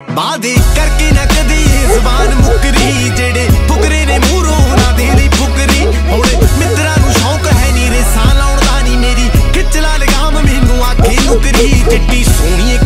ਵਾਦੇ ਕਰਕੇ ਨਾ ਕਦੇ ਇਹ ਜ਼ਬਾਨ ਮੁਕਰੀ, ਜਿਹੜੇ ਫੁਕਰੇ ਨੇ ਮੂਹਰੋਂ ਨਾ ਦੇ ਲਈ ਫੁਕਰੀ। ਹੁਣ ਮਿੱਤਰਾਂ ਨੂੰ ਸ਼ੌਂਕ ਹੈ ਨੀ ਰੇਸਾਂ ਲਾਉਣ ਦਾ, ਨੀ ਮੇਰੀ ਖਿੱਚ ਲਾ ਲਗਾਮ, ਮੈਨੂੰ ਆਖੇ ਨੁਕਰੀ। ਚਿੱਟੀ ਸੋਹਣੀ